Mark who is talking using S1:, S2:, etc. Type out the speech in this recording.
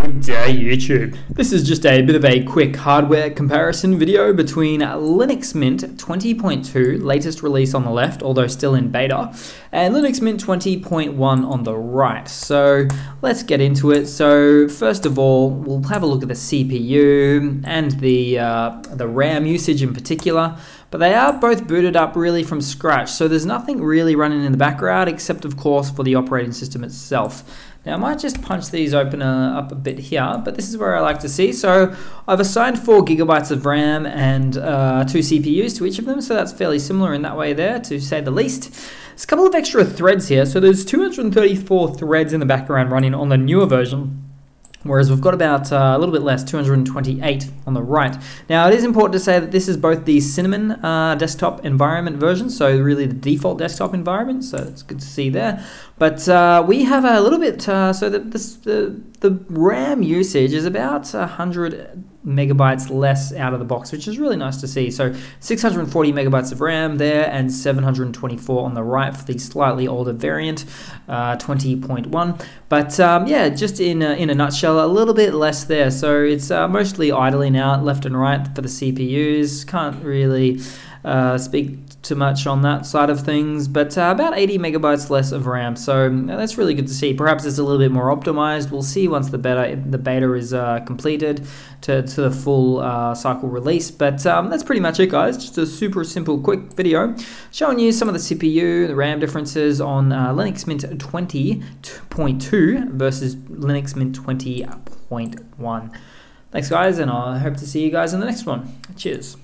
S1: Good day YouTube. This is just a bit of a quick hardware comparison video between Linux Mint 20.2, latest release on the left, although still in beta, and Linux Mint 20.1 on the right. So let's get into it. So first of all, we'll have a look at the CPU and the, uh, the RAM usage in particular, but they are both booted up really from scratch. So there's nothing really running in the background except of course for the operating system itself. Now I might just punch these open uh, up a bit here, but this is where I like to see. So I've assigned four gigabytes of RAM and uh, two CPUs to each of them, so that's fairly similar in that way there, to say the least. There's a couple of extra threads here, so there's 234 threads in the background running on the newer version whereas we've got about uh, a little bit less, 228 on the right. Now, it is important to say that this is both the Cinnamon uh, desktop environment version, so really the default desktop environment, so it's good to see there. But uh, we have a little bit, uh, so that this, the, the RAM usage is about 100 megabytes less out of the box, which is really nice to see. So 640 megabytes of RAM there and 724 on the right for the slightly older variant, uh, 20.1. But um, yeah, just in a, in a nutshell, a little bit less there. So it's uh, mostly idling out left and right for the CPUs. Can't really uh, speak too much on that side of things, but uh, about 80 megabytes less of RAM. So uh, that's really good to see. Perhaps it's a little bit more optimized. We'll see once the beta the beta is uh, completed to, to the full uh, cycle release. But um, that's pretty much it, guys. Just a super simple, quick video showing you some of the CPU, the RAM differences on uh, Linux Mint 20.2 versus Linux Mint 20.1. Thanks, guys, and I hope to see you guys in the next one. Cheers.